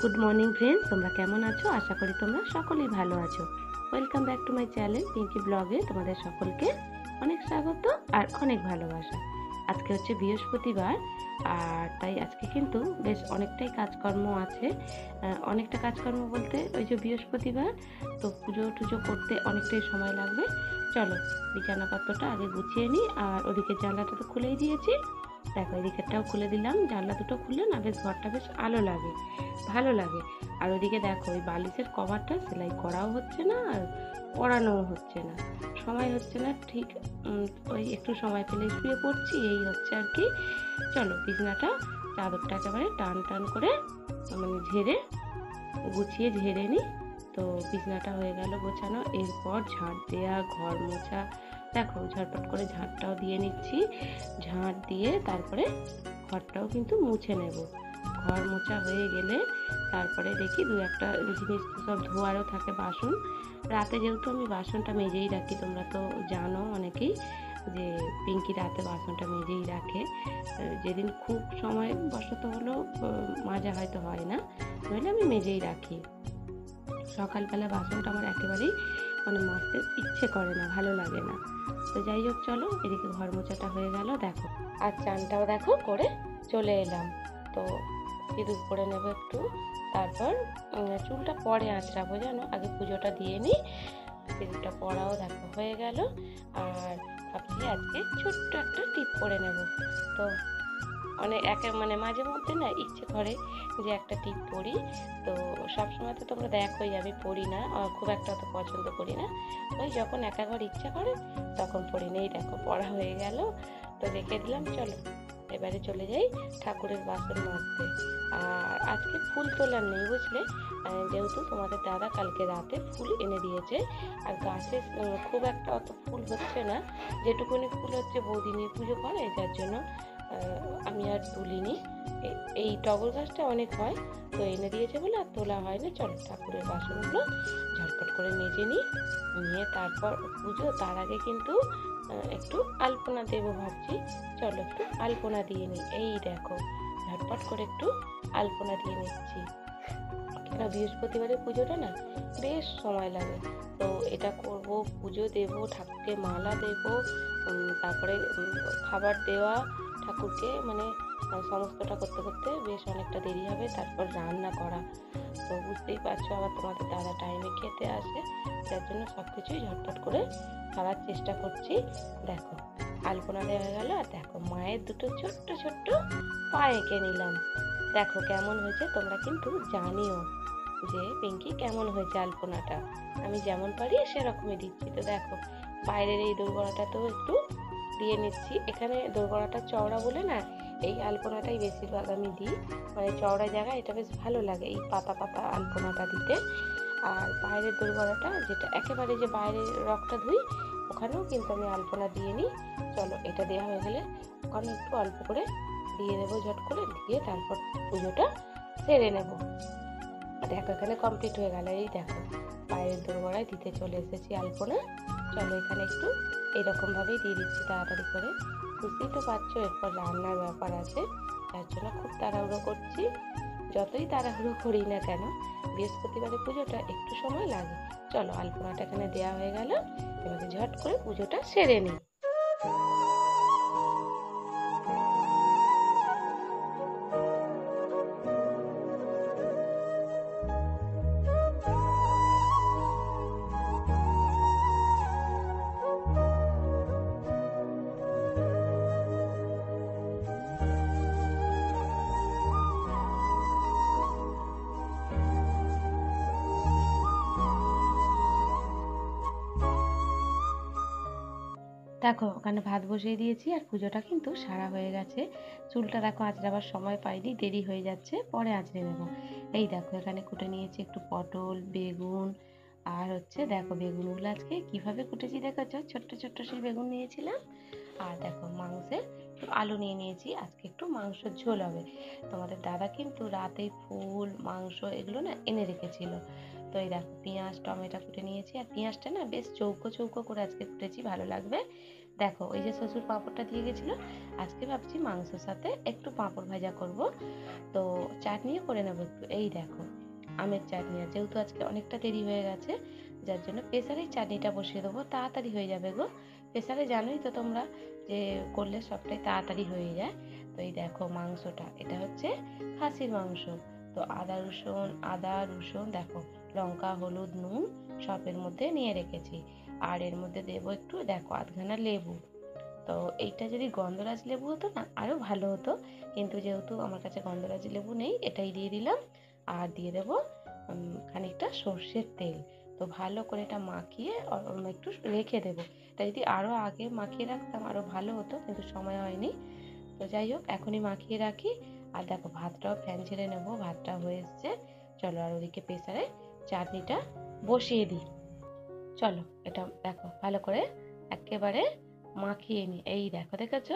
Good morning friends তোমরা কেমন আছো? আশা করি তোমরা সকলেই ভালো আছো। Welcome back to my channel Pinky ব্লগে তোমাদের সকলকে অনেক স্বাগত আর অনেক ভালোবাসা। আজকে হচ্ছে বৃহস্পতিবার, আর তাই আজকে কিন্তু বেশ অনেকটাই কাজকর্ম আছে। অনেকটা কাজকর্ম বলতে ওই যে বৃহস্পতিবার, তো পুজো টুজো করতে অনেকটাই সময় লাগবে। চলো বিছানাপত্রটা আগে গুছিয়ে নিই, আর ওদিকে জানলাটা তো খুলেই দিয়েছি। দেখো এদিকেরটাও খুলে দিলাম, জানলা দুটো খুললে না বেশ ঘরটা বেশ আলো লাগে, ভালো লাগে। আর ওদিকে দেখো, ওই বালিশের কভারটা সেলাই করাও হচ্ছে না আর পরানোও হচ্ছে না। সময় হচ্ছে না, ঠিক ওই একটু সময় পেলে শুয়ে পড়ছি, এই হচ্ছে আর কি। চলো, বিছনাটা চাদরটা একেবারে টান টান করে মানে ঝেড়ে, গুছিয়ে ঝেড়ে নিই তো বিছনাটা হয়ে গেল গোছানো, এরপর ঝাঁট দেওয়া ঘর মোছা দেখো ঝটপট করে ঝাঁটটাও দিয়ে নিচ্ছি। ঝাঁট দিয়ে তারপরে ঘরটাও কিন্তু মুছে নেব। ঘর মোছা হয়ে গেলে তারপরে দেখি দু একটা জিনিস সব ধোয়ারও থাকে বাসন। রাতে যেহেতু আমি বাসনটা মেজেই রাখি, তোমরা তো জানো অনেকেই যে পিঙ্কি রাতে বাসনটা মেজেই রাখে। যেদিন খুব সময় বসত হলো মাজা হয়তো হয় না নইলে আমি মেজেই রাখি। সকালবেলা বাসনটা আমার একেবারেই মানে মাজতে ইচ্ছে করে না, ভালো লাগে না। তো যাই হোক, চলো, এদিকে ঘর মোছাটা হয়ে গেল, দেখো। আর চানটাও দেখো, করে চলে এলাম। তো সিঁদুর করে নেব একটু, তারপর চুলটা পরে আঁচড়াবো, জানো? আগে পুজোটা দিয়ে নিই, সিঁদুরটা পরাও দেখো, হয়ে গেল। আর ভাবছি আজকে ছোট্ট একটা টিপ করে নেব। তো অনেক একে মানে মাঝে মধ্যে না ইচ্ছে করে যে একটা টিপ পরি তো সবসময় তো তোমরা দেখোই, আমি পড়ি না খুব একটা অত পছন্দ করি না। ওই যখন একা ঘর ইচ্ছা করে তখন পড়ি নেই দেখো, পড়া হয়ে গেল। তো রেখে দিলাম, চলো। এবারে চলে যাই ঠাকুরের বাসন মাজতে। আর আজকে ফুল তোলার নেই বুঝলে? যেহেতু তোমাদের দাদা কালকে রাতে ফুল এনে দিয়েছে। আর গাছে খুব একটা অত ফুল হচ্ছে না। যেটুকুনি ফুল হচ্ছে বৌদি নিয়ে পুজো করে, যার জন্য আমি আর তুলিনি। এই টগর গাছটা অনেক হয়, তো এনে দিয়েছে বলে আর তোলা হয় না চলো ঠাকুরের বাসনগুলো ঝটপট করে মেজে নিই, নিয়ে তারপর পুজো। তার আগে কিন্তু একটু আলপনা দেবো ভাবছি। চলো একটু আলপনা দিয়ে নিই। এই দেখো, ঝটপট করে একটু আলপনা দিয়ে নিচ্ছি। কেন, বৃহস্পতিবারের পুজোটা না? বেশ সময় লাগে। তো এটা করব, পুজো দেব, ঠাকুরকে মালা দেব তারপরে খাবার দেওয়া ঠাকুরকে মানে সমস্তটা করতে করতে বেশ অনেকটা দেরি হবে, তারপর রান্না করা। তো বুঝতেই পারছ আবার তোমাদের দাদা টাইমে খেতে আসে, যার জন্য সব কিছুই ঝটপট করে খাওয়ার চেষ্টা করছি। দেখো, আলপনা দেওয়া গেল, আর দেখো, মায়ের দুটো ছোট্ট ছোট্ট পা এঁকে নিলাম। দেখো কেমন হয়েছে, তোমরা কিন্তু জানিও যে পিঙ্কি কেমন হয়েছে আলপনাটা। আমি যেমন পারি সেরকমই দিচ্ছি। তো দেখো, বাইরের এই দুর্বলতা তো একটু দিয়ে নিচ্ছি। এখানে দোরগড়াটা চওড়া বলে না, এই আলপনাটাই বেশিরভাগ আমি দিই। মানে চওড়া জায়গায় এটা বেশ ভালো লাগে, এই পাতা পাতা আলপনাটা দিতে। আর বাইরের দোরগড়াটা যেটা একেবারে যে বাইরের রকটা ধুই, ওখানেও কিন্তু আমি আলপনা দিয়ে নিই। চলো, এটা দেওয়া হয়ে গেলে ওখানে একটু অল্প করে দিয়ে দেবো ঝট করে, দিয়ে তারপর পুজোটা সেরে নেব। দেখো, এখানে কমপ্লিট হয়ে গেল। এই দেখো, বাইরের দোরগড়ায় দিতে চলে এসেছি আলপনা। চলো, এখানে একটু এরকম ভাবেই দিয়ে দিচ্ছি তাড়াতাড়ি করে। বুঝতেই তো পারছ, এরপর রান্নার ব্যাপার আছে। তার জন্য খুব তাড়াহুড়ো করছি। যতই তাড়াহুড়ো করি না কেন, বৃহস্পতিবারের পুজোটা একটু সময় লাগে। চলো আলপনাটা এখানে দেওয়া হয়ে গেল। এবারে ঝট করে পুজোটা সেরে নিই। ওখানে ভাত বসিয়ে দিয়েছি আর পুজোটা কিন্তু সারা হয়ে গেছে। চুলটা দেখো আঁচড়াবার সময় পাইনি, দেরি হয়ে যাচ্ছে, পরে আঁচড়ে নেব এই দেখো এখানে কুটে নিয়েছি একটু পটল, বেগুন আর হচ্ছে দেখো বেগুনগুলো আজকে কীভাবে কুটেছি দেখেছ ছোট্ট ছোট্ট সেই বেগুন নিয়েছিলাম। আর দেখো মাংসের আলু নিয়ে নিয়েছি, আজকে একটু মাংসের ঝোল হবে। তোমাদের দাদা কিন্তু রাতে ফুল, মাংস এগুলো না এনে রেখেছিল। তো এই দেখো পেঁয়াজ, টমেটো কুটে নিয়েছি। আর পেঁয়াজটা না বেশ চৌকো চৌকো করে আজকে কুটেছি, ভালো লাগবে। দেখো, ওই যে শ্বশুর পাঁপড়টা দিয়ে গেছিল, আজকে ভাবছি মাংসের সাথে একটু পাঁপড় ভাজা করব। তো চাটনিও করে নেব একটু। এই দেখো, আমের চাটনি আর যেহেতু আজকে অনেকটা দেরি হয়ে গেছে, যার জন্য প্রেসারেই চাটনিটা বসিয়ে দেবো। তাড়াতাড়ি হয়ে যাবে গো। প্রেসারে জানোই তো তোমরা যে করলে সবটাই তাড়াতাড়ি হয়ে যায়। তো এই দেখো মাংসটা, এটা হচ্ছে খাসির মাংস। তো আদা রসুন আদা রসুন, দেখো, লঙ্কা, হলুদ, নুন সবের মধ্যে নিয়ে রেখেছি। আর এর মধ্যে দেবো একটু, দেখো আধখানা লেবু। তো এইটা যদি গন্ধরাজ লেবু হতো না আরও ভালো হতো। কিন্তু যেহেতু আমার কাছে গন্ধরাজ লেবু নেই, এটাই দিয়ে দিলাম। আর দিয়ে দেবো খানিকটা সর্ষের তেল। তো ভালো করে এটা মাখিয়ে একটু রেখে দেবো। এটা যদি আরও আগে মাখিয়ে রাখতাম আরও ভালো হতো, কিন্তু সময় হয়নি। তো যাই হোক, এখনই মাখিয়ে রাখি। আর দেখো, ভাতটাও ফ্যান ছেড়ে নেব, ভাতটা হয়ে এসছে। চলো আর ওদিকে প্রেসারে চাটনিটা বসিয়ে দিই। চলো, এটা দেখো, ভালো করে একেবারে মাখিয়ে নিই এই দেখো, দেখেছ?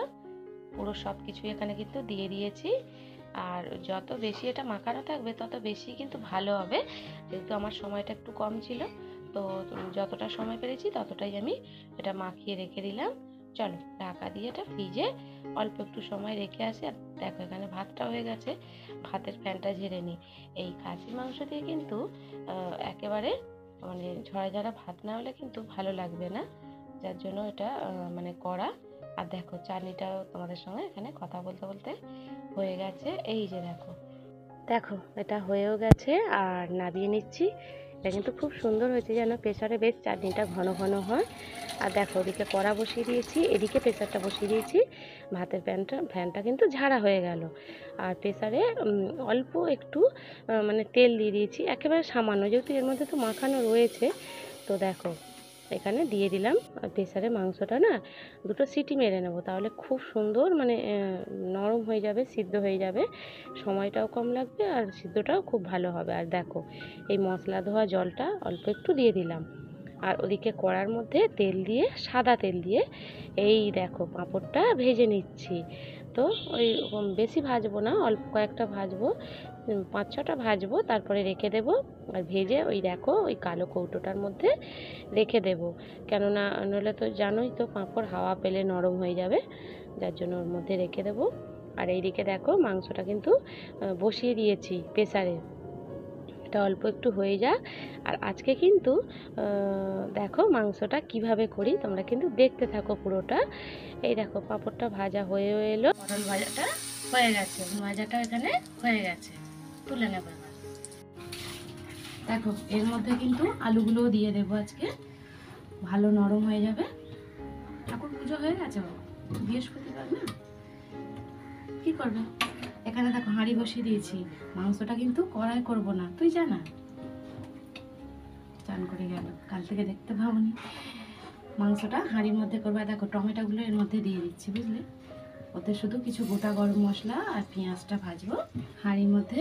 পুরো সব কিছু এখানে কিন্তু দিয়ে দিয়েছি। আর যত বেশি এটা মাখানো থাকবে, তত বেশি কিন্তু ভালো হবে। যেহেতু আমার সময়টা একটু কম ছিল, তো যতটা সময় পেরেছি ততটাই আমি এটা মাখিয়ে রেখে দিলাম। চলো, ঢাকা দিয়ে এটা ফ্রিজে অল্প একটু সময় রেখে আসি। আর দেখো, এখানে ভাতটা হয়ে গেছে। ভাতের ফ্যানটা ঝেড়ে নিই এই খাসির মাংস দিয়ে কিন্তু একেবারে মানে ঝরা ভাত না হলে কিন্তু ভালো লাগবে না। যার জন্য এটা মানে করা। আর দেখো, চাটনিটাও তোমাদের সঙ্গে এখানে কথা বলতে বলতে হয়ে গেছে। এই যে দেখো। দেখো, এটা হয়েও গেছে। আর নাবিয়ে নিচ্ছি। এটা কিন্তু খুব সুন্দর হয়েছে যেন প্রেশারে বেশ চাটনিটা ঘন ঘন হয়। আর দেখো, ওদিকে কড়া বসিয়ে দিয়েছি, এদিকে প্রেশারটা বসিয়ে দিয়েছি। ভাতের প্যানটা ফ্যানটা কিন্তু ঝাড়া হয়ে গেল। আর প্রেশারে অল্প একটু মানে তেল দিয়ে দিয়েছি। একেবারে সামান্য, যেহেতু এর মধ্যে তো মাখানো রয়েছে। তো দেখো এখানে দিয়ে দিলাম। আর প্রেসারে মাংসটা না দুটো সিটি মেরে নেব। তাহলে খুব সুন্দর মানে নরম হয়ে যাবে, সিদ্ধ হয়ে যাবে। সময়টাও কম লাগবে আর সিদ্ধটাও খুব ভালো হবে। আর দেখো, এই মশলা ধোয়া জলটা অল্প একটু দিয়ে দিলাম। আর ওদিকে কড়ার মধ্যে তেল দিয়ে, সাদা তেল দিয়ে এই দেখো পাঁপড়টা ভেজে নিচ্ছি। তো ওই বেশি ভাজবো না, অল্প কয়েকটা ভাজবো পাঁচ ছটা ভাজবো, তারপরে রেখে দেব। আর ভেজে ওই দেখো ওই কালো কৌটোটার মধ্যে রেখে দেব। কেননা নইলে তো জানোই তো পাঁপড় হাওয়া পেলে নরম হয়ে যাবে, যার জন্য ওর মধ্যে রেখে দেবো। আর এইদিকে দেখো মাংসটা কিন্তু বসিয়ে দিয়েছি প্রেসারে। এটা অল্প একটু হয়ে যাক আর আজকে কিন্তু দেখো মাংসটা কীভাবে করি, তোমরা কিন্তু দেখতে থাকো পুরোটা। এই দেখো পাঁপড়টা ভাজা হয়ে এলো। পটল ভাজাটা হয়ে গেছে। ভাজাটা এখানে হয়ে গেছে। তুলে নেব দেখো, এর মধ্যে কিন্তু আলুগুলোও দিয়ে দেবো আজকে। ভালো নরম হয়ে যাবে। ঠাকুর পুজো হয়ে গেছে বৃহস্পতিবার না? কি করবে? এখানে দেখো হাঁড়ি বসিয়ে দিয়েছি। মাংসটা কিন্তু কড়াই করব না। তুই জানা চান করে গেল। কাল থেকে দেখতে পাবনি মাংসটা হাঁড়ির মধ্যে করব। দেখো টমেটোগুলো এর মধ্যে দিয়ে দিচ্ছি, বুঝলে? ওতে শুধু কিছু গোটা গরম মশলা আর পেঁয়াজটা ভাজবো। হাঁড়ির মধ্যে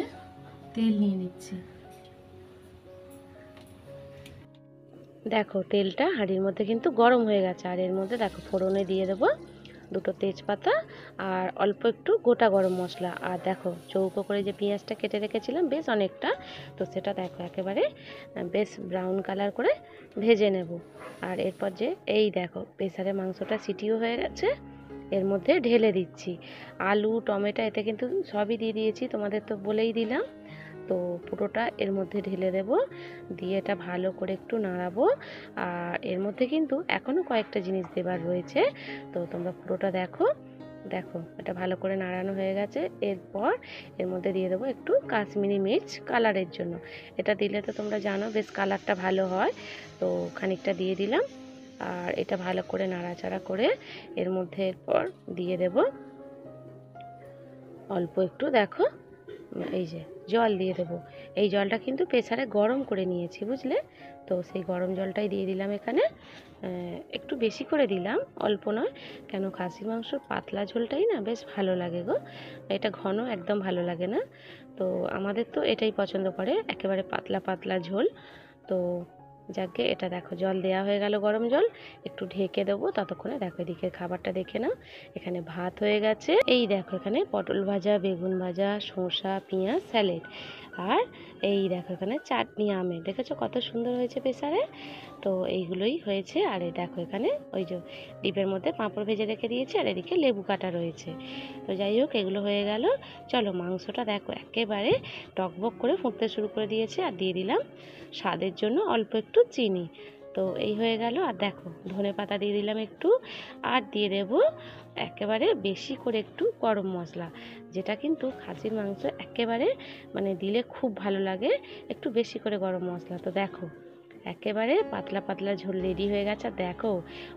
তেল নিয়ে নিচ্ছি। দেখো তেলটা হাঁড়ির মধ্যে কিন্তু গরম হয়ে গেছে। আর এর মধ্যে দেখো ফোড়নে দিয়ে দেবো দুটো তেজপাতা আর অল্প একটু গোটা গরম মশলা। আর দেখো, চৌকো করে যে পেঁয়াজটা কেটে রেখেছিলাম, বেশ অনেকটা। তো সেটা দেখো, একেবারে বেশ ব্রাউন কালার করে ভেজে নেব। আর এরপর যে, এই দেখো, প্রেসারে মাংসটা সিটিও হয়ে গেছে। এর মধ্যে ঢেলে দিচ্ছি। আলু, টমেটো, এতে কিন্তু সবই দিয়ে দিয়েছি, তোমাদের তো বলেই দিলাম। তো পুরোটা এর মধ্যে ঢেলে দেব। দিয়ে এটা ভালো করে একটু নাড়াবো। আর এর মধ্যে কিন্তু এখনও কয়েকটা জিনিস দেবার রয়েছে। তো তোমরা পুরোটা দেখো। দেখো, এটা ভালো করে নাড়ানো হয়ে গেছে। এরপর এর মধ্যে দিয়ে দেবো একটু কাশ্মীরি মির্চ কালারের জন্য। এটা দিলে তো তোমরা জানো বেশ কালারটা ভালো হয়। তো খানিকটা দিয়ে দিলাম। আর এটা ভালো করে নাড়াচাড়া করে এর মধ্যে এরপর দিয়ে দেব। অল্প একটু, দেখো। এই যে জল দিয়ে দেবো। এই জলটা কিন্তু প্রেসারে গরম করে নিয়েছি, বুঝলে? তো সেই গরম জলটাই দিয়ে দিলাম এখানে। একটু বেশি করে দিলাম, অল্প নয়। কেন খাসির মাংস পাতলা ঝোলটাই না বেশ ভালো লাগে গো। এটা ঘন, একদম ভালো লাগে না। তো আমাদের তো এটাই পছন্দ করে, একেবারে পাতলা পাতলা ঝোল। তো যাকে এটা দেখো, জল দেওয়া হয়ে গেল গরম জল, একটু ঢেকে দেবো, ততক্ষণে দেখো এদিকে খাবারটা দেখে নাও। এখানে ভাত হয়ে গেছে। এই দেখো এখানে পটল ভাজা, বেগুন ভাজা, শসা, পেঁয়াজ, স্যালেড। আর এই দেখো এখানে চাটনি আমে দেখেছ কত সুন্দর হয়েছে প্রেসারে? তো এইগুলোই হয়েছে। আর এই দেখো এখানে ওই যে ডিপের মধ্যে পাঁপড় ভেজে রেখে দিয়েছি, আর এদিকে লেবু কাটা রয়েছে। তো যাই হোক, এগুলো হয়ে গেল। চলো মাংসটা দেখো একেবারে টকবক করে ফুটতে শুরু করে দিয়েছে। আর দিয়ে দিলাম স্বাদের জন্য অল্প একটু চিনি। তো এই হয়ে গেল। আর দেখো, ধনে পাতা দিয়ে দিলাম একটু। আর দিয়ে দেবো একেবারে বেশি করে একটু গরম মশলা, যেটা কিন্তু খাসির মাংস একেবারে মানে দিলে খুব ভালো লাগে একটু বেশি করে গরম মশলা। তো দেখো, একেবারে পাতলা পাতলা ঝোল রেডি হয়ে গেছে। দেখো,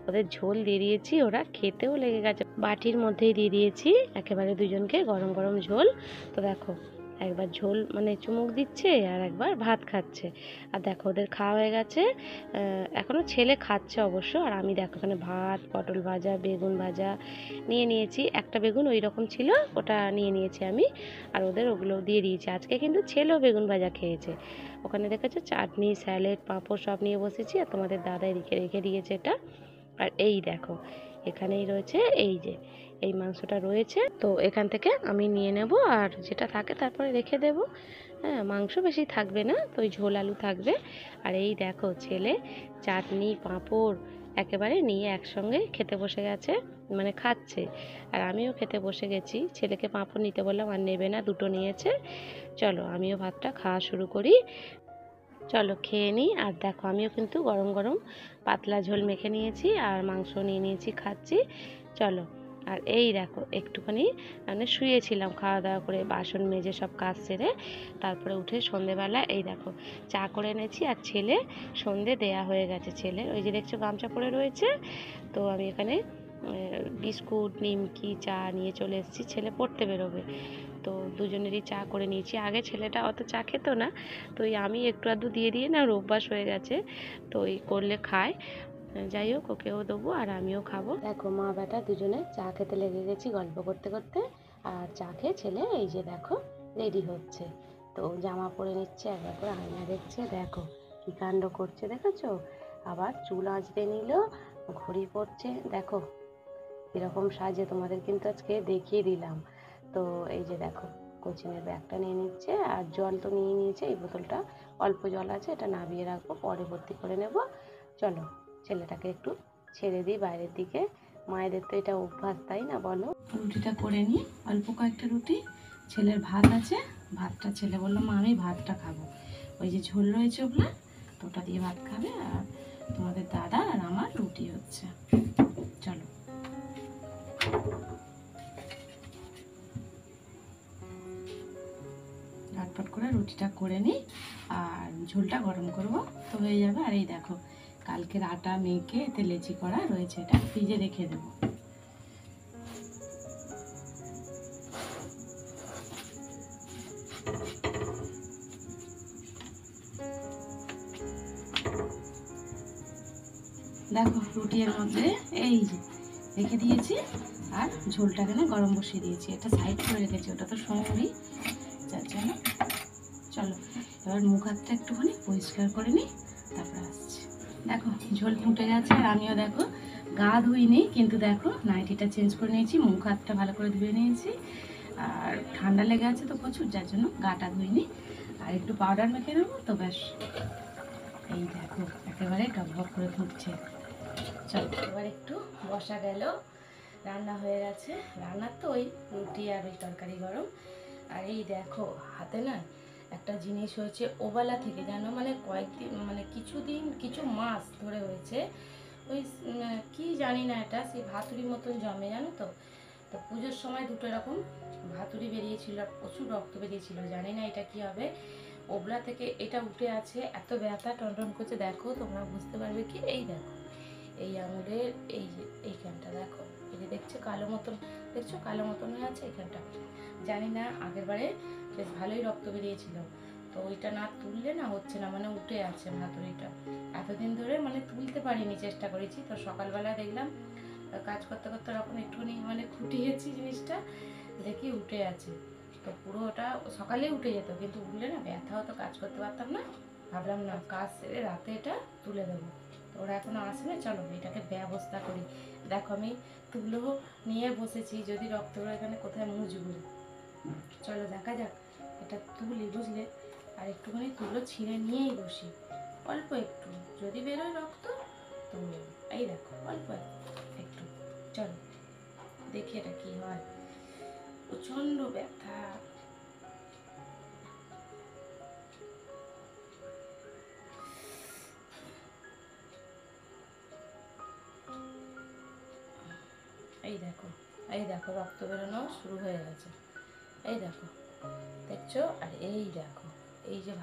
ওদের ঝোল দিয়ে দিয়েছি, ওরা খেতেও লেগে গেছে। বাটির মধ্যেই দিয়ে দিয়েছি, একেবারে দুজনকে গরম গরম ঝোল। তো দেখো একবার ঝোল মানে চুমুক দিচ্ছে আর একবার ভাত খাচ্ছে। আর দেখো ওদের খাওয়া হয়ে গেছে। আহ, এখনও ছেলে খাচ্ছে অবশ্য। আর আমি দেখো এখানে ভাত পটল ভাজা বেগুন ভাজা নিয়ে নিয়েছি। একটা বেগুন ওই রকম ছিল ওটা নিয়ে নিয়েছি আমি। আর ওদের ওগুলো দিয়ে দিয়েছি। আজকে কিন্তু ছেলেও বেগুন ভাজা খেয়েছে। ওখানে দেখেছ চাটনি স্যালাড পাঁপড় সব নিয়ে বসেছি। আর তোমাদের দাদা এদিকে রেখে দিয়েছে এটা। আর এই দেখো এখানেই রয়েছে এই যে এই মাংসটা রয়েছে। তো এখান থেকে আমি নিয়ে নেব আর যেটা থাকে তারপরে রেখে দেব। হ্যাঁ মাংস বেশি থাকবে না, তো ওই ঝোল আলু থাকবে। আর এই দেখো ছেলে, চাটনি, পাঁপড় একেবারে নিয়ে একসঙ্গে খেতে বসে গেছে মানে খাচ্ছে। আর আমিও খেতে বসে গেছি। ছেলেকে পাঁপড় নিতে বললাম, আর নেবে না, দুটো নিয়েছে। চলো, আমিও ভাতটা খাওয়া শুরু করি। চলো, খেয়ে নিই। আর দেখো, আমিও কিন্তু গরম গরম পাতলা ঝোল মেখে নিয়েছি আর মাংস নিয়ে নিয়েছি, খাচ্ছি। চলো আর এই দেখো, একটুখানি মানে শুয়েছিলাম, খাওয়া দাওয়া করে বাসন মেজে সব কাজ সেরে তারপরে উঠে সন্ধেবেলা এই দেখো, চা করে এনেছি আর ছেলে সন্ধে দেয়া হয়ে গেছে ছেলে। ওই যে দেখছ গামছা পরে রয়েছে, তো আমি এখানে বিস্কুট, নিমকি, চা নিয়ে চলে এসেছি, ছেলে পড়তে বেরোবে। তো দুজনেরই চা করে নিয়েছি। আগে ছেলেটা অত চা খেত না, তো আমি একটু আধটু দিয়ে দিয়ে না অভ্যাস হয়ে গেছে, তো এই করলে খায়। যাই হোক, ওকেও দেবো আর আমিও খাব। দেখো মা বেটা দুজনে চা খেতে লেগে গেছি গল্প করতে করতে। আর চা খেয়ে ছেলে এই যে দেখো, রেডি হচ্ছে। তো জামা পরে নিচ্ছে, একবার করে আয়না দেখছে, দেখো কি কাণ্ড করছে, দেখেছ? আবার চুল আঁচড়ে নিল, ঘড়ি পরছে, দেখো এরকম সাজে তোমাদের কিন্তু আজকে দেখিয়ে দিলাম। তো এই যে দেখো কোচিংয়ের ব্যাগটা নিয়ে নিচ্ছে, আর জল তো নিয়ে নিয়েছে, এই বোতলটা অল্প জল আছে, এটা নামিয়ে রাখব, পরে ভর্তি করে নেব। চলো। ছেলেটাকে একটু ছেড়ে দিই বাইরের দিকে। মায়েদের তো এটা অভ্যাস, তাই না বলো? রুটিটা করে নিই। অল্প কয়েকটা রুটি, ছেলের ভাত আছে। ভাতটা ছেলে বলল, মা, আমি ভাতটা খাব। ওই যে ঝোল রয়েছে ওগুলো, তো ওটা দিয়ে ভাত খাবে। আর তোমাদের দাদা আর আমার রুটি হচ্ছে। চলো। ঝটপট করে রুটিটা করে নিই। আর ঝোলটা গরম করব। তো হয়ে যাবে। আর এই দেখো কালকের আটা মেখে এতে লেচি করা রয়েছে, এটা ফ্রিজে রেখে দেবো। দেখো রুটি এর মধ্যে এই রেখে দিয়েছি, আর ঝোলটা এখানে গরম বসিয়ে দিয়েছি। এটা সাইড করে রেখেছি, ওটা তো সঙ্গই যার জন্য চলো, এবার মুখ হাতটা একটুখানি পরিষ্কার করে নিই, তারপরে আসছি। দেখো, ঝোল ফুটে গেছে আর আমিও দেখো, গা ধুইনি, কিন্তু দেখো, নাইটিটা চেঞ্জ করে নিয়েছি, মুখ হাতটা ভালো করে ধুয়ে নিয়েছি। আর ঠান্ডা লেগে আছে তো প্রচুর, যার জন্য গাটা ধুইনি। আর একটু পাউডার মেখে নেব তো ব্যাস। এই দেখো, একেবারে টকবক করে ফুটছে। চল, এবার একটু বসা গেল। রান্না হয়ে গেছে। রান্নার তো ওই রুটি আর ওই তরকারি গরম। আর এই দেখো, হাতে না একটা জিনিস হয়েছে ওবেলা থেকে, জানো? মানে কয়েকদিন মানে কিছুদিন, কিছু মাস ধরে হয়েছে। ওই কি জানি না এটা, সেই ভাতুরি মতন জমে জানো তো? তো পুজোর সময় দুটো এরকম ভাতুরি বেরিয়েছিল, আর প্রচুর রক্ত বেরিয়েছিল, জানি না এটা কি হবে। ওবলা থেকে এটা উঠে আছে, এত ব্যথা, টনটন করছে, দেখো, তোমরা বুঝতে পারবে কি? এই দেখো, এই আঙুলের, এই এইখানটা, দেখো। এই যে দেখছ, কালো মতন, দেখছ, কালো মতন হয়ে আছে এইখানটা। জানি না আগের বারে বেশ ভালোই রক্ত বেরিয়েছিল। তো ওইটা না তুললে না হচ্ছে না মানে উঠে আছে ভাতুরিটা এতদিন ধরে মানে তুলতে পারিনি, চেষ্টা করেছি। তো সকালবেলা দেখলাম, কাজ করতে করতে ওরকম একটুখানি মানে খুঁটিয়েছি জিনিসটা, দেখি উঠে আছে। তো পুরো ওটা সকালেই উঠে যেত, কিন্তু উঠলে না ব্যথা হতো, কাজ করতে পারতাম না। ভাবলাম না, কাজ সেরে রাতে এটা তুলে দেবো। তো ওরা এখনও আসেনি চলো এটাকে ব্যবস্থা করি। দেখো আমি তুলো নিয়ে বসেছি, যদি রক্ত এখানে কোথায় মুজবো চলো দেখা যাক। এটা তুলি, বুঝলে? আর একটুখানি তুলো, ছিঁড়ে নিয়েই বসি। অল্প একটু। যদি বেরোয় রক্ত, তো এই দেখো, অল্প একটু। চলো, দেখি এটা কি হয়। প্রচণ্ড ব্যথা। এই দেখো এই দেখো, রক্ত বেরোনো শুরু হয়ে গেছে। এই দেখো। দেখছ? আর এই দেখো, এই যে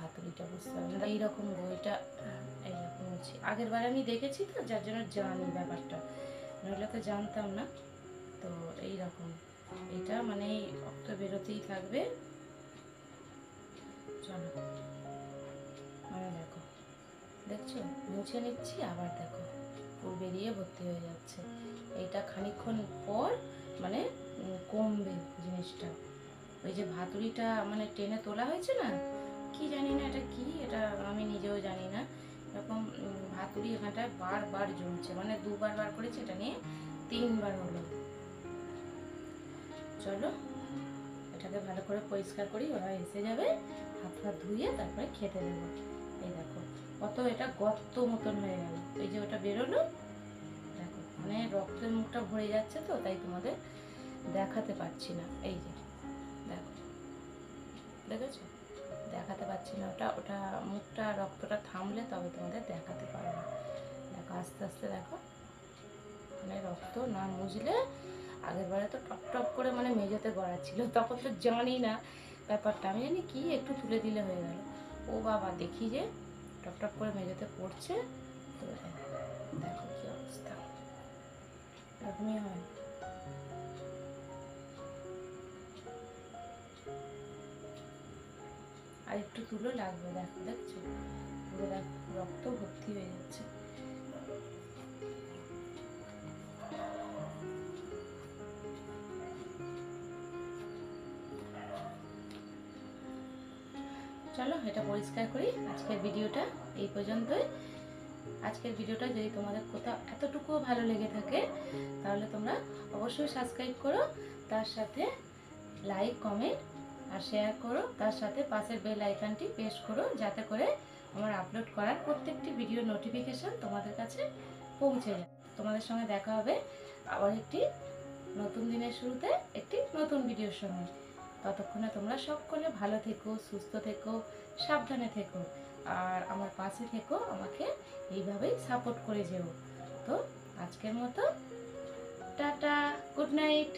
বুঝতে এইরকম বইটা এইরকম হচ্ছে। আগের বার আমি দেখেছি তো, যার জন্য জানি ব্যাপারটা। নইলে তো জানতাম না। তো এটা মানে রক্ত বেরোতেই থাকবে। চলো। মানে দেখো। দেখছ? মুছে নিচ্ছি, আবার দেখো। ফুল বেরিয়ে ভর্তি হয়ে যাচ্ছে। এইটা খানিকক্ষণ পর মানে কমবে জিনিসটা। ওই যে ভাতুরিটা মানে টেনে তোলা হয়েছে না? কি জানি না এটা কি? এটা আমি নিজেও জানি না। এরকম ভাতুরি এখানটায় বারবার জমছে। মানে দুবার বার করেছে এটা নিয়ে তিনবার হলো। চলো, এটাকে ভালো করে পরিষ্কার করি, ওরা এসে যাবে, হাত হাত ধুয়ে তারপরে খেতে দেবো। এই দেখো, কত এটা গর্ত মতন হয়ে গেল। এই যে ওটা বেরোলো, দেখো মানে রক্তের মুখটা ভরে যাচ্ছে তো, তাই তোমাদের দেখাতে পারছি না। এই যে দেখেছ দেখাতে পারছি না। ওটা ওটা মুখটা, রক্তটা থামলে তবে তোমাদের দেখাতে পারব। দেখো, আস্তে আস্তে দেখো। মানে রক্ত না মুজলে আগের বারে তো টপ টপ করে মানে মেঝেতে গড়া ছিল তখন তো জানি না ব্যাপারটা। আমি জানি কি একটু তুলে দিলে হয়ে গেল। ও বাবা, দেখি যে টপ টপ করে মেঝেতে পড়ছে। তো দেখো কি অবস্থা। এরকমই হয়। আর একটু তুলো লাগবে, দেখো, দেখছ? পুরো, দেখ, রক্ত ভর্তি হয়ে যাচ্ছে। চলো, এটা পরিষ্কার করি। আজকের ভিডিওটা এই পর্যন্তই। আজকের ভিডিওটা যদি তোমাদের কোথাও এতটুকুও ভালো লেগে থাকে, তাহলে তোমরা অবশ্যই সাবস্ক্রাইব করো। তার সাথে লাইক কমেন্ট আর শেয়ার করো, তার সাথে পাশের বেল আইকনটি প্রেস করো, যাতে করে আমার আপলোড করার প্রত্যেকটি ভিডিও নোটিফিকেশন তোমাদের কাছে পৌঁছে যায়। তোমাদের সঙ্গে দেখা হবে আবার একটি নতুন দিনের শুরুতে, একটি নতুন ভিডিওর সঙ্গে। ততক্ষণে তোমরা সকলে ভালো থেকো, সুস্থ থেকো, সাবধানে থেকো, আর আমার পাশে থেকো, আমাকে এইভাবেই সাপোর্ট করে যেও। তো আজকের মতো, টাটা গুড নাইট